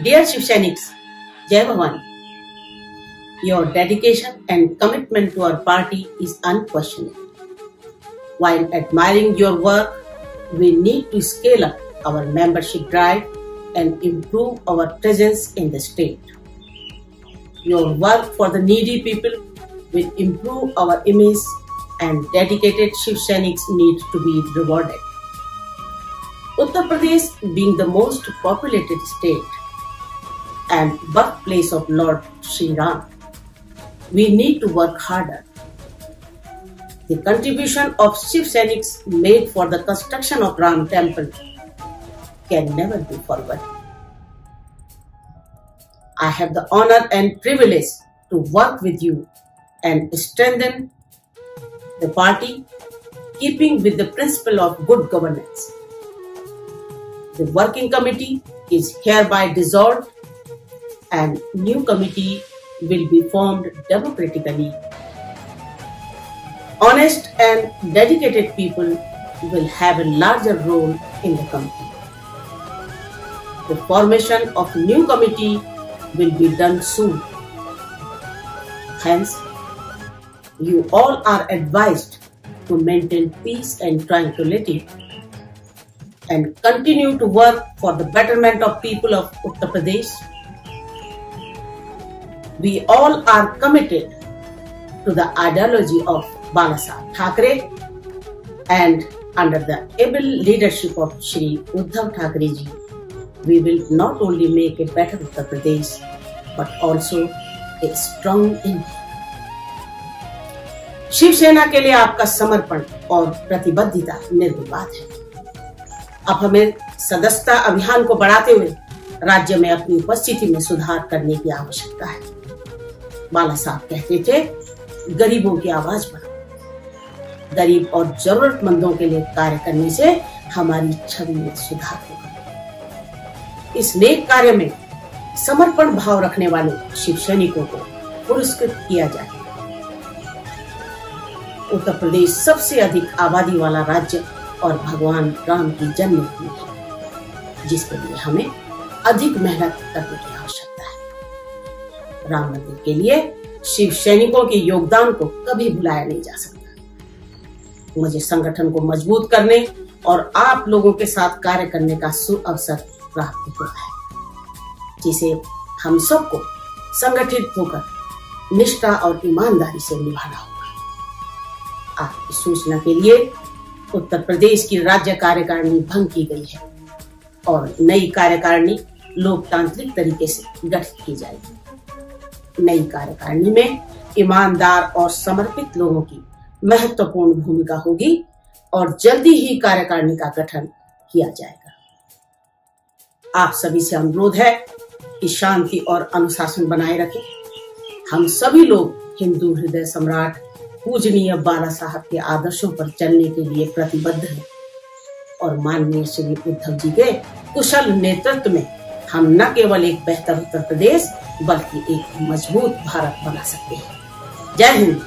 Dear Shiv Sainiks, Jai Bhavani, your dedication and commitment to our party is unquestionable. While admiring your work, we need to scale up our membership drive and improve our presence in the state. Your work for the needy people will improve our image and dedicated Shiv Sainiks need to be rewarded. Uttar Pradesh being the most populated state and birthplace of Lord Sri Ram, we need to work harder. The contribution of Shiv Sainiks made for the construction of Ram temple can never be forgotten. I have the honor and privilege to work with you and strengthen the party, keeping with the principle of good governance. The working committee is hereby dissolved and new committee will be formed democratically. Honest and dedicated people will have a larger role in the committee. The formation of new committee will be done soon. Hence, you all are advised to maintain peace and tranquility and continue to work for the betterment of people of Uttar Pradesh. We all are committed to the ideology of Balasaheb Thackeray and under the able leadership of Shri Uddhav Thackeray ji, we will not only make a better Uttar Pradesh but also a strong India. Shiv Sena के लिए आपका समर्पण और प्रतिबद्धता निर्विवाद है अब हमें सदस्यता अभियान को बढ़ाते हुए राज्य में अपनी उपस्थिति में सुधार करने की आवश्यकता है। बाला साहब कहते थे, गरीबों की आवाज़ बढ़ाओ। गरीब और जरूरतमंदों के लिए कार्य करने से हमारी छवि में सुधार होगा। इस नेक कार्य में समर्पण भाव रखने वाले शिव सैनिकों को पुरस्कृत किया जाए उत्तर प्रदेश सबसे अधिक आबादी वाला राज्य और भगवान राम की जन्मभूमि है जिसके लिए हमें अधिक मेहनत करने की आवश्यकता है। राम मंदिर के लिए शिव सैनिकों के योगदान को कभी भुलाया नहीं जा सकता। मुझे संगठन को मज़बूत करने और आप लोगों के साथ कार्य करने का सुअवसर प्राप्त हुआ है, जिसे हम सबको संगठित होकर निष्ठा और ईमानदारी से निभाना होगा। आपकी सूचना के लिए उत्तर प्रदेश की राज्य कार्यकारिणी भंग की गई है और नई कार्यकारिणी लोकतांत्रिक तरीके से गठित की जाएगी। नई कार्यकारिणी में ईमानदार और समर्पित लोगों की महत्वपूर्ण भूमिका होगी और जल्दी ही कार्यकारिणी का गठन किया जाएगा। आप सभी से अनुरोध है कि शांति और अनुशासन बनाए रखें। हम सभी लोग हिंदू हृदय सम्राट पूजनीय बाला साहब के आदर्शों पर चलने के लिए प्रतिबद्ध हैं और माननीय श्री उद्धव जी के कुशल नेतृत्व में हम न केवल एक बेहतर उत्तर प्रदेश, बल्कि एक मज़बूत भारत बना सकते हैं। जय हिंद।